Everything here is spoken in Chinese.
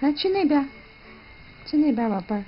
来去那边，去那边，宝贝儿。